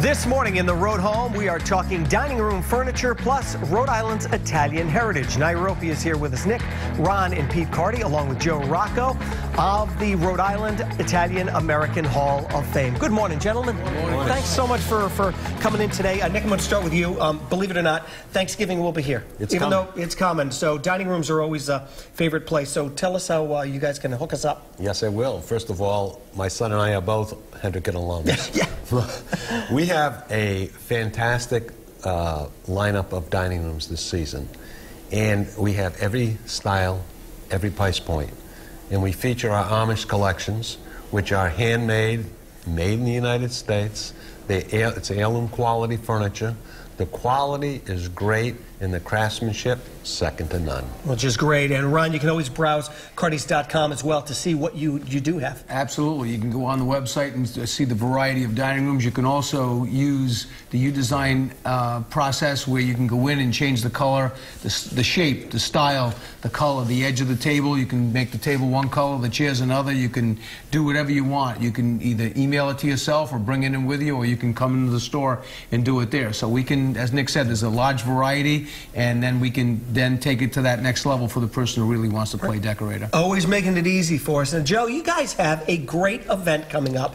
This morning in the Rhode Home, we are talking dining room furniture plus Rhode Island's Italian heritage. Nairobi is here with us, Nick, Ron, and Pete Cardi, along with Joe Rocco of the Rhode Island Italian American Hall of Fame. Good morning, gentlemen. Good morning. Thanks so much for, for coming in today. Uh, Nick, I'm going to start with you. Um, believe it or not, Thanksgiving will be here. It's even coming. though it's coming. So dining rooms are always a favorite place. So tell us how uh, you guys can hook us up. Yes, I will. First of all, my son and I are both Hendricken alums. yeah. we have a fantastic uh, lineup of dining rooms this season, and we have every style, every price. And we feature our Amish collections, which are handmade, made in the United States. They, it's heirloom quality furniture. The quality is great, and the craftsmanship, second to none. Which is great. And Ron, you can always browse Cardi's.com as well to see what you, you do have. Absolutely. You can go on the website and see the variety of dining rooms. You can also use the U-Design uh, process where you can go in and change the color, the, the shape, the style, the color, the edge of the table. You can make the table one color, the chairs another. You can do whatever you want. You can either email it to yourself or bring it in with you, or you can come into the store and do it there. So we can, as Nick said, there's a large variety, and then we can then take it to that next level for the person who really wants to play decorator. Always making it easy for us. And Joe, you guys have a great event coming up.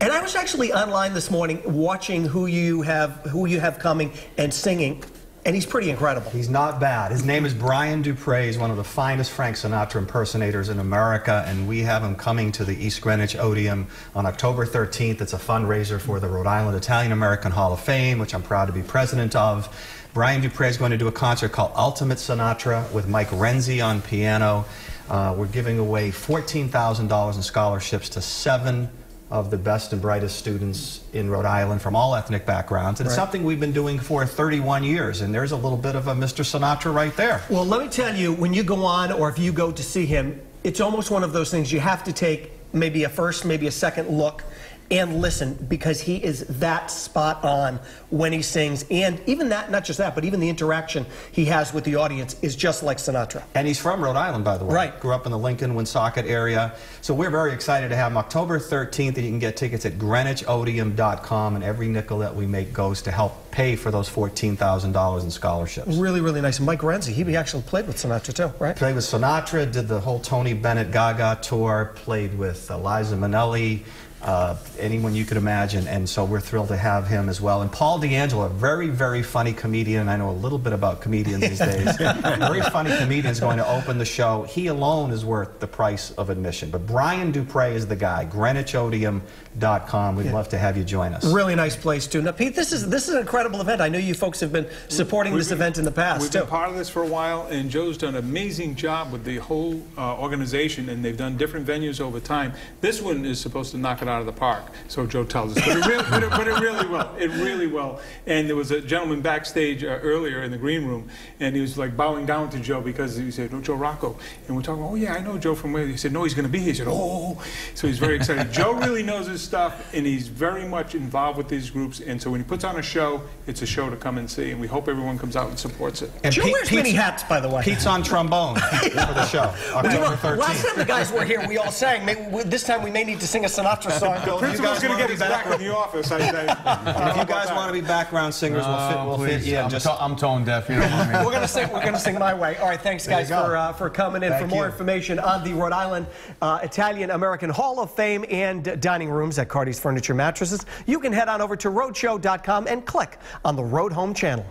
And I was actually online this morning watching who you have who you have coming and singing. And he's pretty incredible. He's not bad. His name is Brian Duprey. He's one of the finest Frank Sinatra impersonators in America, and we have him coming to the East Greenwich Odeum on October 13th. It's a fundraiser for the Rhode Island Italian American Hall of Fame, which I'm proud to be president of. Brian Duprey is going to do a concert called Ultimate Sinatra with Mike Renzi on piano. Uh, we're giving away $14,000 in scholarships to seven of the best and brightest students in Rhode Island from all ethnic backgrounds. And it's something we've been doing for 31 years, and there's a little bit of a Mr. Sinatra right there. Well, let me tell you, when you go on or if you go to see him, it's almost one of those things you have to take maybe a first, maybe a second look and listen because he is that spot on when he sings. And even that, not just that, but even the interaction he has with the audience is just like Sinatra. And he's from Rhode Island, by the way. Right. Grew up in the Lincoln, Woonsocket area. So we're very excited to have him October 13th, and you can get tickets at greenwichodeum.com, and every nickel that we make goes to help pay for those $14,000 in scholarships. Really, really nice. And Mike Renzi, he actually played with Sinatra too, right? Played with Sinatra, did the whole Tony Bennett Gaga tour, played with Eliza Minnelli, uh, anyone you could imagine, and so we're thrilled to have him as well. And Paul D'Angelo, a very, very funny comedian. I know a little bit about comedians these days. very funny comedian is going to open the show. He alone is worth the price of admission. But Brian Duprey is the guy. GreenwichOdeum.com. We'd love to have you join us. Really nice place too. Now, Pete, this is this is an incredible event. I know you folks have been supporting We've this been- event in the past We've too. been part of this for a while, and Joe's done an amazing job with the whole uh, organization, and they've done different venues over time. This one is supposed to knock it out of the park, so Joe tells us. But it really, but it, but it really will. It really will. And there was a gentleman backstage uh, earlier in the green room, and he was like bowing down to Joe because he said, "No, Joe Rocco." And we're talking, "Oh yeah, I know Joe from where." He said, "No, he's going to be here." He said, "Oh," so he's very excited. Joe really knows his stuff, and he's very much involved with these groups. And so when he puts on a show, it's a show to come and see, and we hope everyone comes out and supports it. And Joe Pete- wears many hats, by the way. Pete's on trombone for the show. Well, you know, October 13th. last time the guys were here, we all sang. Maybe we, this time we may need to sing a Sinatra song. Bill, you Principal's guys going wanna get be his back- back in the office. I, I, If you guys want to be background singers, we'll fit, we'll fit you. I'm, Just to- I'm tone deaf. You don't want me. We're gonna sing. We're gonna sing my way. All right. Thanks, guys, for uh, for coming in. Thank for more you. information on the Rhode Island uh, Italian American Hall of Fame and uh, dining rooms at Cardi's Furniture Mattresses, you can head on over to rhodeshow.com and click on the Rhode Home channel.